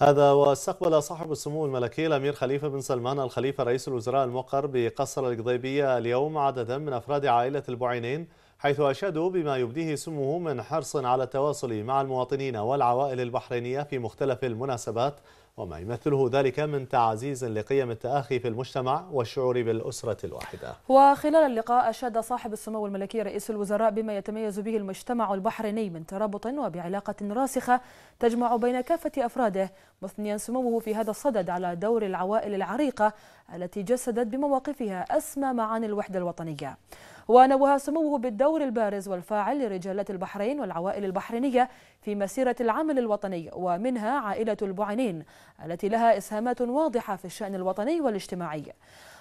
هذا واستقبل صاحب السمو الملكي الأمير خليفة بن سلمان الخليفة رئيس الوزراء المقر بقصر القضيبية اليوم عددا من أفراد عائلة البعينين حيث أشادوا بما يبديه سموه من حرص على التواصل مع المواطنين والعوائل البحرينية في مختلف المناسبات وما يمثله ذلك من تعزيز لقيم التآخي في المجتمع والشعور بالأسرة الواحدة. وخلال اللقاء أشاد صاحب السمو الملكي رئيس الوزراء بما يتميز به المجتمع البحريني من ترابط وبعلاقة راسخة تجمع بين كافة أفراده مثنيا سموه في هذا الصدد على دور العوائل العريقة التي جسدت بمواقفها أسمى معاني الوحدة الوطنية. ونوه سموه بالدور البارز والفاعل لرجالات البحرين والعوائل البحرينية في مسيرة العمل الوطني ومنها عائلة البعينين التي لها إسهامات واضحة في الشأن الوطني والاجتماعي.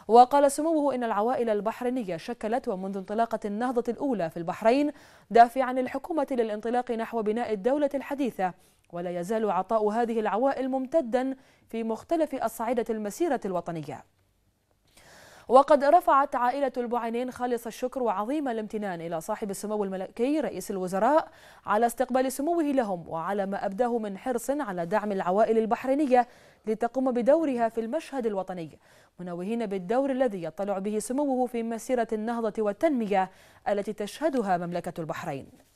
وقال سموه إن العوائل البحرينية شكلت ومنذ انطلاقة النهضة الأولى في البحرين دافعا للحكومة للانطلاق نحو بناء الدولة الحديثة ولا يزال عطاء هذه العوائل ممتدا في مختلف أصعدة المسيرة الوطنية. وقد رفعت عائلة البعينين خالص الشكر وعظيم الامتنان إلى صاحب السمو الملكي رئيس الوزراء على استقبال سموه لهم وعلى ما أبداه من حرص على دعم العوائل البحرينية لتقوم بدورها في المشهد الوطني منوهين بالدور الذي يطلع به سموه في مسيرة النهضة والتنمية التي تشهدها مملكة البحرين.